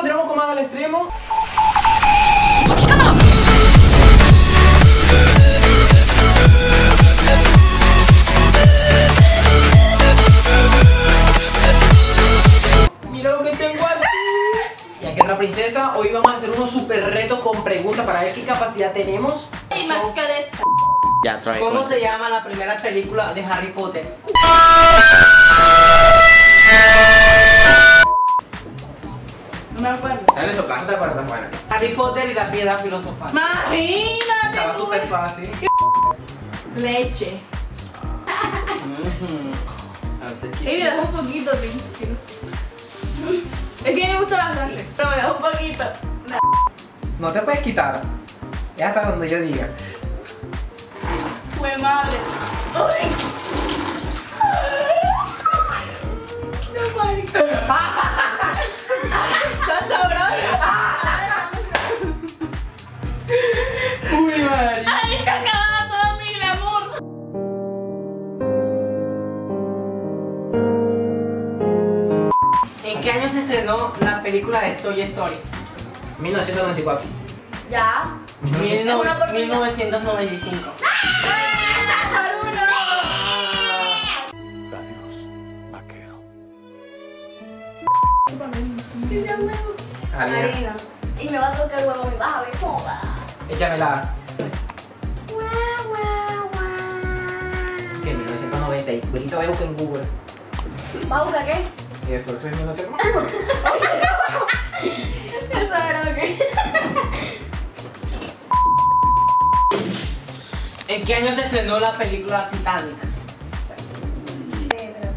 continuamos con más al extremo. Mira lo que tengo aquí. Y aquí otra princesa. Hoy vamos a hacer unos super retos con preguntas para ver qué capacidad tenemos. Y más que esto. Ya, trae. ¿Cómo se llama la primera película de Harry Potter? Me acuerdo. Harry Potter y la piedra filosofal. Imagínate. estaba súper fácil. Leche. A ver si Y me das un poquito, sí. Es que me gusta bastante, pero me das un poquito. No te puedes quitar. Es hasta donde yo diga. Fue madre. Uy. ¿En qué año se estrenó la película de Toy Story? 1994. Ya. Mil no- Una por 1995. Por uno. Adiós, vaquero. Marina. Y me va a tocar el huevo, me vas a ver cómo va. échamela. Que 1990. Y ahorita voy a buscar en Google. ¿Vas a buscar qué? Eso, eso es 1990. Eso era lo que. ¿En qué año se estrenó la película Titanic? Eh, pero-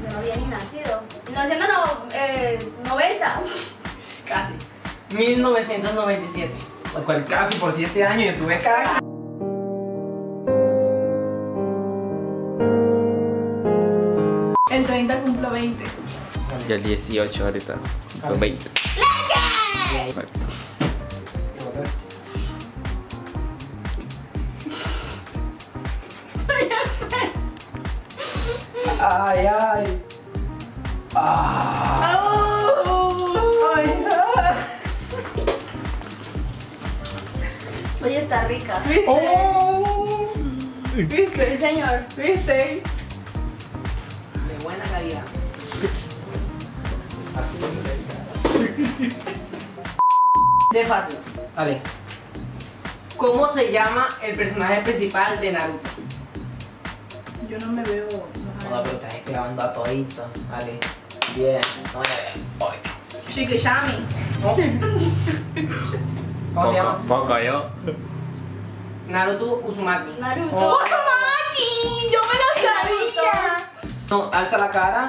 Yo no había ni nacido. 1990. Casi. 1997. Lo cual casi por 7 años yo tuve casi. El 30 cumplo 20. Ya el 18 ahorita. Con 20. Ay, ay. Ah. Ay, ay. Oye, está rica. Oh. Sí, señor. ¿Viste? De fácil. Vale. ¿Cómo se llama el personaje principal de Naruto? Yo no me veo. No, pero estás grabando a todito. Vale. 10, 9, 8. Shikishami. ¿Cómo se llama? Poco yo. Naruto Uzumaki. Naruto. Oh. ¡Maki! ¡Yo me lo sabía! No, alza la cara.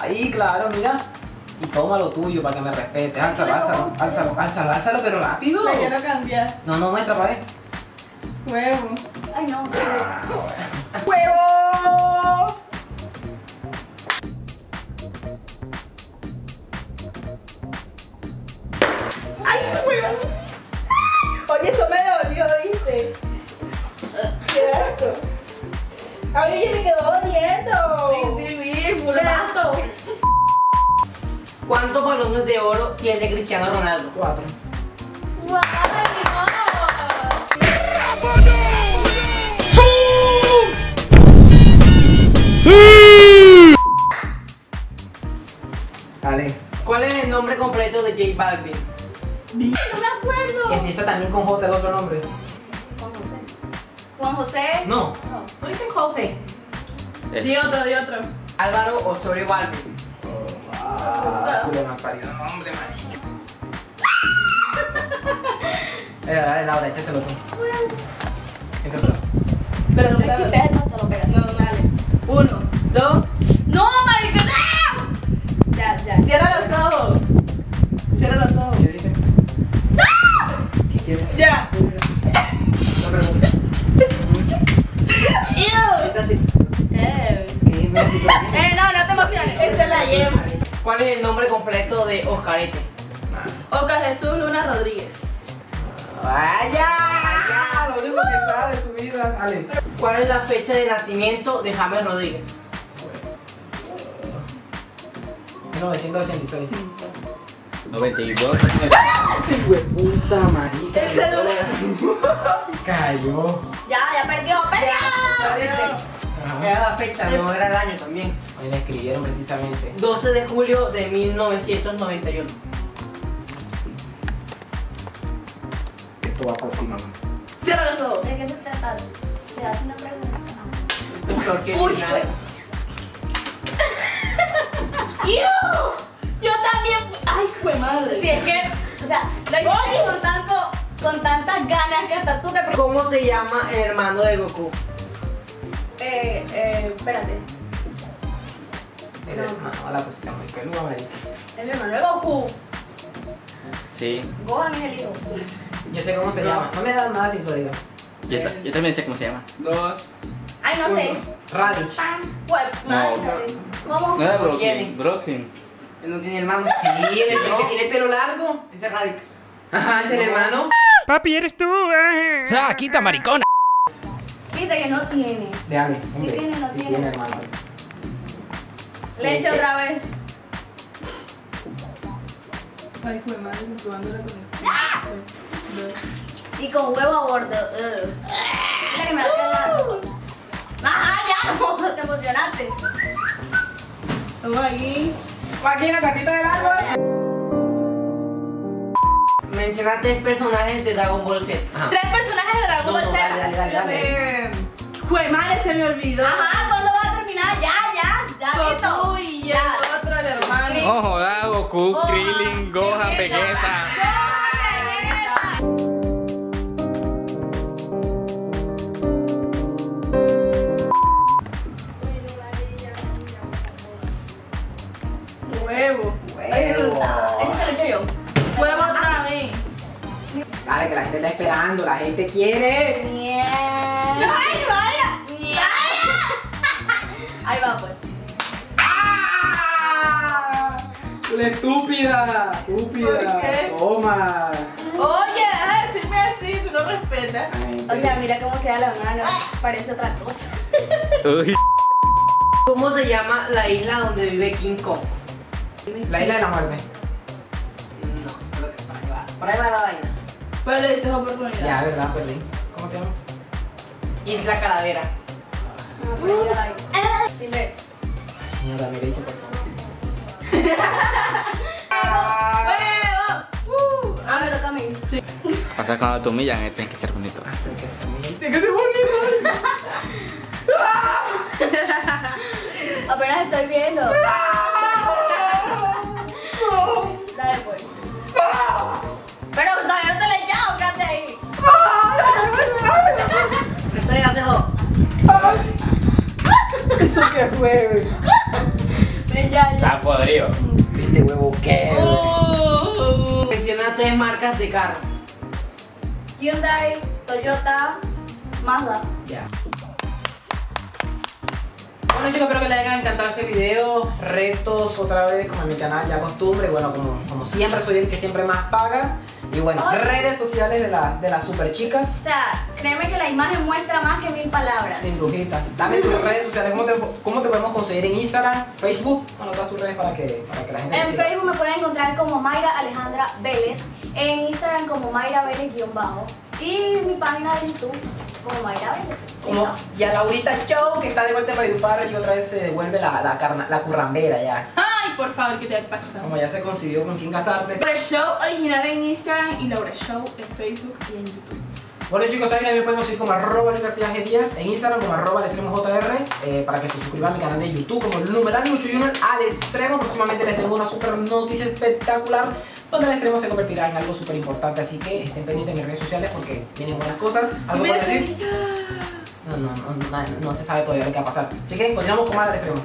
Ahí, claro, mira. Y toma lo tuyo para que me respetes. Álzalo, álzalo, álzalo, álzalo, álzalo, pero rápido. La quiero cambiar. No, no, muestra para ver. Huevo. Ay, no. ¡Huevo! ¡Ay, huevo! Oye, eso me dolió, ¿viste? ¡Qué asco! ¡Ay, me quedó doliendo! Sí, sí, sí, fulmato. ¿Cuántos balones de oro tiene Cristiano Ronaldo? 4. ¡Guau! Dale. ¿Cuál es el nombre completo de J Balvin? No me acuerdo. Empieza también con J el otro nombre. Juan José. Juan José. No. No. No dicen José. Di otro, di otro. Álvaro Osorio Balvin. Ah, culo mal parido. Nombre, marica. Dale, Laura, échaselo tú. Pero si chipeas, no te lo pegas. No, no, dale. Uno, dos. ¡No, marica! ¡Ah! Ya, ya. Cierra los ojos. ¿Cuál es el nombre completo de Oscarete? Oca Jesús Luna Rodríguez. ¡Vaya! Lo único que sabe de su vida. ¿Cuál es la fecha de nacimiento de James Rodríguez? 1986. 92. Puta. El celular. Cayó. Ya, ya perdió, perdió. Ajá. Era la fecha, no era el año también. Ahí me escribieron precisamente. 12 de julio de 1991. Esto va por ti, mamá. Cierra los ojos. ¿De qué se trata? Se hace una pregunta. Doctor que Uy. Yo también. Ay, fue madre. Sí, es que, o sea, lo hiciste con tanto, con tantas ganas que hasta tú te ¿Cómo se llama el hermano de Goku? Eh, eh, espérate. El hermano, la cosita muy peluda. El hermano de Goku. Sí. Gohan es el hijo. Yo sé cómo se No. llama. No me da nada sin lo digo. Yo, ta- yo también sé cómo se llama. Dos. Ay, no sé. Radich. Pues, No. ¿Cómo? No era. Brooklyn. Brooklyn. Él no tiene hermano. Sí, el, No. que tiene pelo largo. Ese es Radic. Ajá, es el No. hermano. Papi, eres tú. eh. ¡Ah, quita, maricona! Viste que no tiene. De Ale, hombre. tiene, no sí tiene. tiene hermano. Le echo otra vez. Ay, fue madre, probándola con Y con huevo a bordo. ugh. Mira que me va a quedar. Ajá, ya, no, te emocionaste. Aquí. Aquí en la casita del árbol. Menciona tres personajes de Dragon Ball Z. Ajá. Tres personajes de Dragon No, Ball no, Z. dale, dale, dale, dale. Fue madre, se me olvidó. Ajá, ¿cuándo va a terminar? Ya, ya, ya. Goku y el Ya. otro, el hermano. Oh, joda, Goku, Gohan, Krillin, Gohan, Vegeta. Vegeta. Huevo. Huevo. Ese se lo echo yo. Huevo Dale, que la gente está esperando, la gente quiere. Mierda. ¡Ay, vaya! Mierda. Ahí va, pues. ¡Ah! ¡La estúpida! ¡Estúpida! ¿Por qué? Toma. Oye, deja de decirme así, tú no respetas. O sea, mira cómo queda la mano. Parece otra cosa. Uy. ¿Cómo se llama la isla donde vive King Kong? la isla de la muerte. No, creo que por ahí va. Por ahí va la vaina. Pero le diste oportunidad. Ya, verdad, perdí. ¿Cómo se llama? Isla Calavera. Ah, pues ya ahí. Dime. Señora, me dicho, por favor. ¡Huevo! ¡Uh! Ah, me toca a mí. O sea, cuando te humillan, eh, tienes que ser bonito. ¡Qué bonito! Apenas estoy viendo. ¿Eso qué fue? Ven, ya, podrido. ¿Viste huevo qué? Uh. Menciona tres marcas de carro. Hyundai, Toyota, Mazda. Ya. Bueno chicos, espero que les haya encantado este video. Retos otra vez, como en mi canal, ya costumbre. Bueno, como, como siempre, soy el que siempre más paga. Y bueno, Ay. redes sociales de las, de las super chicas. O sea, créeme que la imagen muestra más que mil palabras. Sin brujita. Dame tus redes sociales. ¿Cómo te, cómo te podemos conseguir en Instagram, Facebook? Bueno, todas tus redes para que, para que la gente te En. Facebook me pueden encontrar como Mayra Alejandra Vélez. En Instagram como Mayra Vélez-bajo. Y mi página de YouTube como Mayra Vélez. Como, y a Laurita Show, que está de vuelta para Valledupar y otra vez se devuelve la, la, carna- la currambera ya. Ay, por favor, ¿qué te pasa? Como ya se consiguió con quién casarse. Laura Show original en Instagram y Laura Show en Facebook y en YouTube. Bueno chicos, que me pueden seguir como arroba García. Díaz, en Instagram como arroba al extremo JR, eh, para que se suscriban a mi canal de YouTube como numeral Lucho Junior al extremo. Próximamente les tengo una super noticia espectacular donde el extremo se convertirá en algo súper importante, así que estén pendientes en mis redes sociales porque vienen buenas cosas. ¿Algo por decir? No, no, no, no, no se sabe todavía lo que va a pasar. Así que continuamos con más al extremo.